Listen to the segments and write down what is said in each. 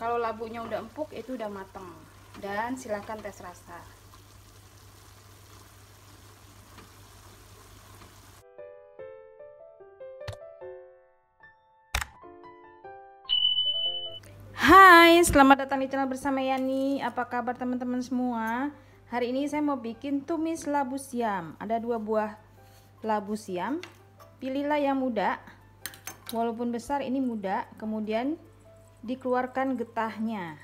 kalau labunya udah empuk itu udah mateng dan silahkan tes rasa Hai, selamat datang di channel bersama Yani. Apa kabar teman-teman semua? Hari ini saya mau bikin tumis labu siam. Ada dua buah labu siam. Pilihlah yang muda. Walaupun besar ini muda. Kemudian dikeluarkan getahnya.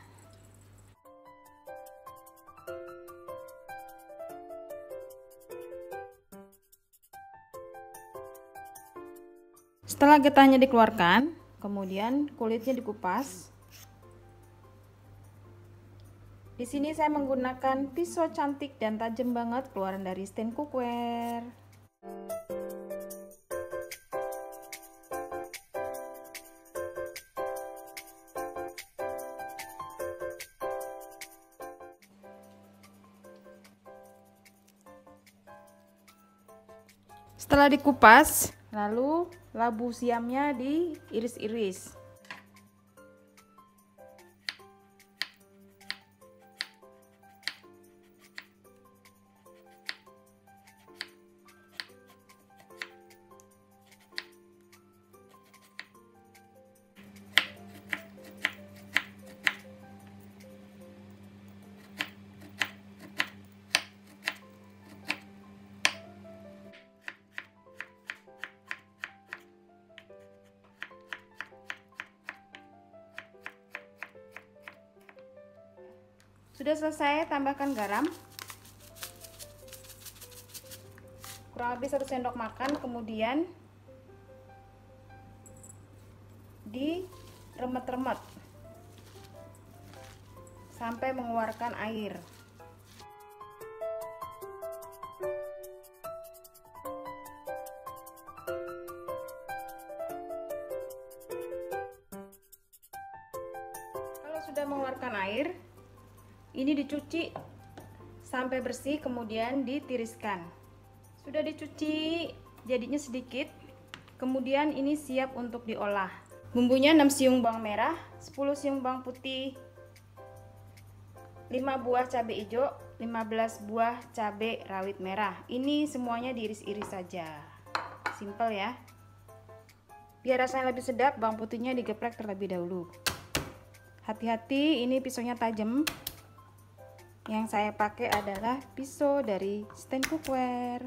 Setelah getahnya dikeluarkan, kemudian kulitnya dikupas. Di sini saya menggunakan pisau cantik dan tajam banget keluaran dari stand cookware. Setelah dikupas, lalu labu siamnya diiris-iris. Sudah selesai, tambahkan garam. Kurang lebih satu sendok makan, kemudian diremet-remet sampai mengeluarkan air. Ini dicuci sampai bersih kemudian ditiriskan. Sudah dicuci jadinya sedikit. Kemudian ini siap untuk diolah. Bumbunya 6 siung bawang merah 10 siung bawang putih 5 buah cabai hijau 15 buah cabai rawit merah. Ini semuanya diiris-iris saja. Simple ya. Biar rasanya lebih sedap bawang putihnya digeprek terlebih dahulu. Hati-hati ini pisaunya tajam yang saya pakai adalah pisau dari stand cookware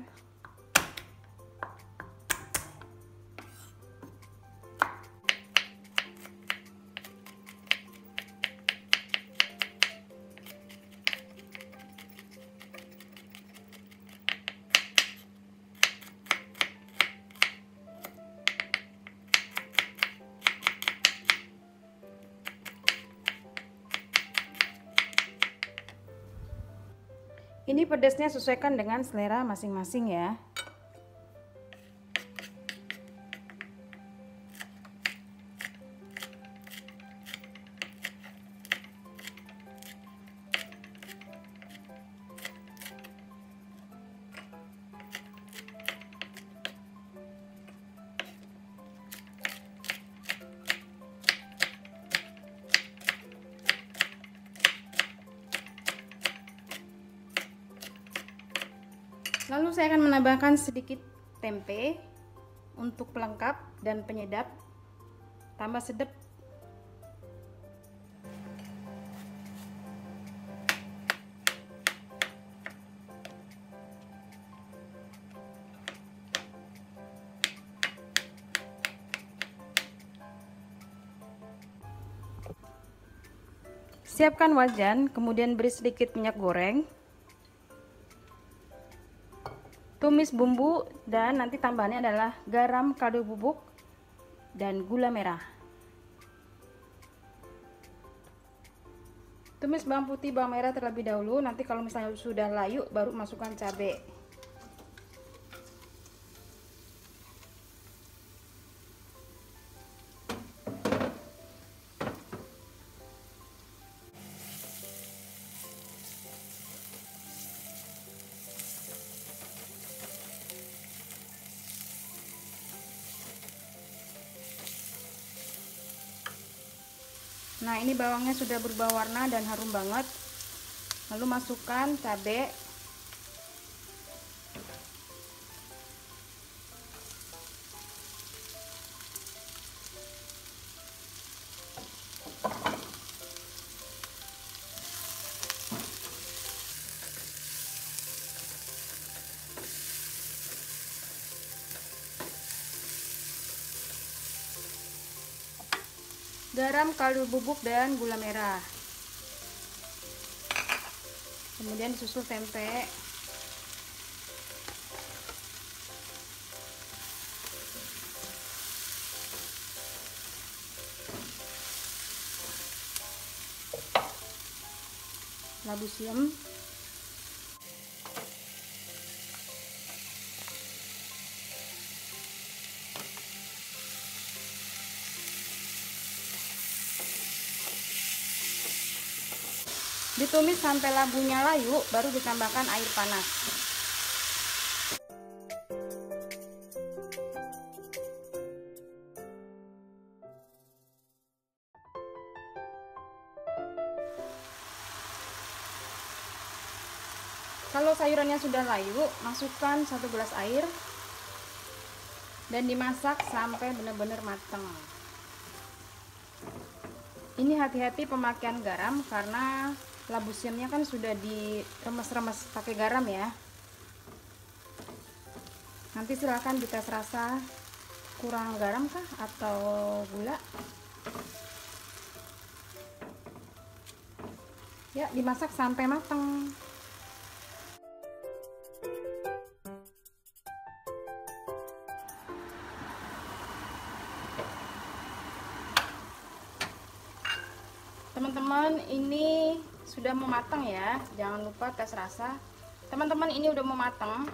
Ini pedasnya sesuaikan dengan selera masing-masing ya. Lalu saya akan menambahkan sedikit tempe untuk pelengkap dan penyedap tambah sedap. Siapkan wajan, kemudian beri sedikit minyak goreng tumis bumbu dan nanti tambahannya adalah garam kaldu bubuk dan gula merah. Tumis bawang putih bawang merah terlebih dahulu. Nanti kalau misalnya sudah layu baru masukkan cabai nah ini bawangnya sudah berubah warna dan harum banget. Lalu masukkan cabai garam, kaldu bubuk, dan gula merah. Kemudian disusul tempe. Labu siam. Ditumis sampai labunya layu, baru ditambahkan air panas. Kalau sayurannya sudah layu, masukkan satu gelas air dan dimasak sampai benar-benar matang. Ini hati-hati pemakaian garam karena labu siamnya kan sudah diremes-remes pakai garam ya. Nanti silahkan dites rasa kurang garam kah atau gula? Ya dimasak sampai matang. Teman-teman ini sudah mematang ya. Jangan lupa tes rasa. Teman-teman ini udah mematang.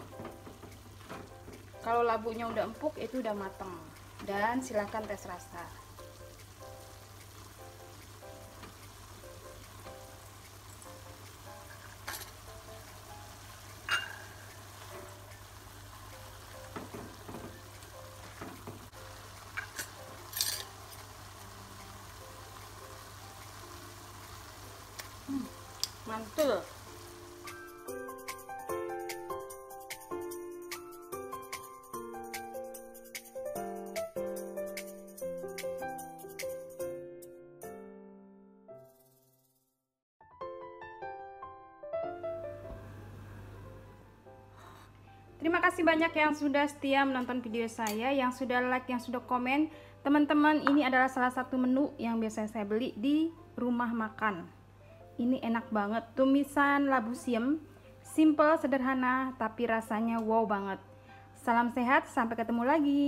Kalau labunya udah empuk itu udah matang. Dan silahkan tes rasa mantul Terima kasih banyak yang sudah setia menonton video saya, yang sudah like, yang sudah komen. Teman-teman, ini adalah salah satu menu yang biasa saya beli di rumah makan. Ini enak banget, tumisan labu siam, simple, sederhana, tapi rasanya wow banget. Salam sehat, sampai ketemu lagi.